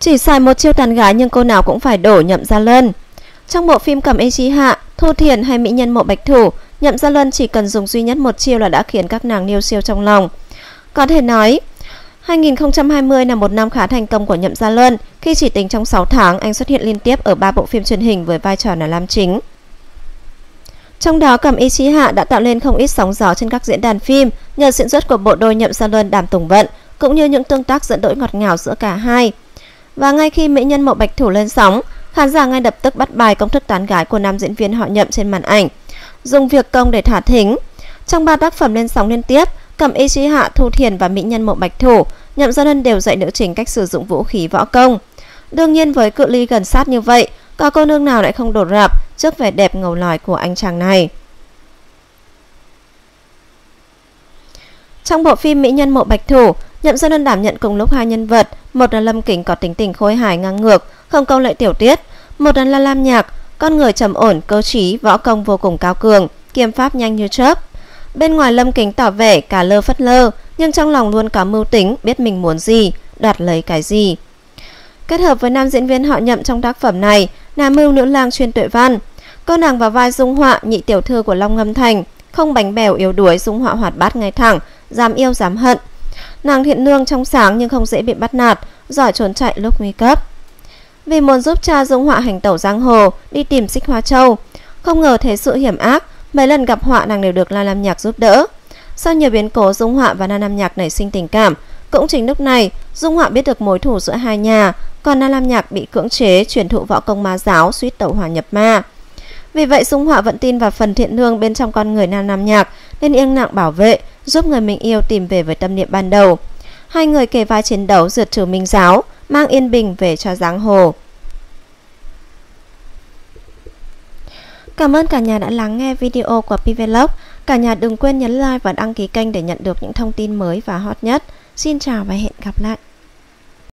Chỉ xài một chiêu tàn gái nhưng cô nào cũng phải đổ nhậm gia lân. Trong bộ phim Cẩm Ê Chí Hạ, Thu Thiền hay Mỹ Nhân Mộ Bạch Thủ, nhậm gia lân chỉ cần dùng duy nhất một chiêu là đã khiến các nàng niêu siêu trong lòng. Có thể nói, 2020 là một năm khá thành công của Nhậm Gia Luân khi chỉ tính trong 6 tháng anh xuất hiện liên tiếp ở 3 bộ phim truyền hình với vai trò là nam chính. Trong đó Cẩm Y Chí Hạ đã tạo lên không ít sóng gió trên các diễn đàn phim nhờ diễn xuất của bộ đôi Nhậm Gia Luân Đàm Tùng Vận cũng như những tương tác dẫn đỗi ngọt ngào giữa cả hai. Và ngay khi mỹ nhân Mộ Bạch Thủ lên sóng, khán giả ngay lập tức bắt bài công thức tán gái của nam diễn viên họ Nhậm trên màn ảnh, dùng việc công để thả thính. Trong ba tác phẩm lên sóng liên tiếp, Cẩm Y Trí Hạ, Thu Thiền và mỹ nhân Mộ Bạch Thủ, Nhậm Gia Luân đều dạy nữ chính cách sử dụng vũ khí võ công. Đương nhiên với cự ly gần sát như vậy, có cô nương nào lại không đổ rạp trước vẻ đẹp ngầu lòi của anh chàng này. Trong bộ phim Mỹ nhân mộ bạch thủ, Nhậm Sơn Ân đảm nhận cùng lúc hai nhân vật, một là Lâm Kính có tính tình khôi hài ngang ngược, không câu lệ tiểu tiết, một là Lam Nhạc, con người trầm ổn, cơ trí, võ công vô cùng cao cường, kiếm pháp nhanh như chớp. Bên ngoài Lâm Kính tỏ vẻ cả lơ phất lơ, nhưng trong lòng luôn có mưu tính, biết mình muốn gì, đoạt lấy cái gì. Kết hợp với nam diễn viên họ Nhậm trong tác phẩm này là mưu nữ lang chuyên tuệ văn. Cô nàng vào vai Dung Họa, nhị tiểu thư của Long Ngâm Thành, không bánh bèo yếu đuối, Dung Họa hoạt bát ngay thẳng, dám yêu dám hận. Nàng thiện lương trong sáng nhưng không dễ bị bắt nạt, giỏi trốn chạy lúc nguy cấp. Vì muốn giúp cha Dung Họa hành tẩu giang hồ, đi tìm Xích Hoa Châu, không ngờ thế sự hiểm ác, mấy lần gặp họa nàng đều được La Lam Nhạc giúp đỡ. Sau nhiều biến cố Dung Họa và la Lam Nhạc nảy sinh tình cảm, cũng chính lúc này, Dung Họa biết được mối thù giữa hai nhà, còn Na Lam Nhạc bị cưỡng chế truyền thụ võ công ma giáo suýt tẩu hòa nhập ma. Vì vậy Dung Họa vẫn tin vào phần thiện lương bên trong con người Na Lam Nhạc nên yên lặng bảo vệ, giúp người mình yêu tìm về với tâm niệm ban đầu. Hai người kề vai chiến đấu diệt trừ Minh giáo, mang yên bình về cho giang hồ. Cảm ơn cả nhà đã lắng nghe video của Pvlog. Cả nhà đừng quên nhấn like và đăng ký kênh để nhận được những thông tin mới và hot nhất. Xin chào và hẹn gặp lại.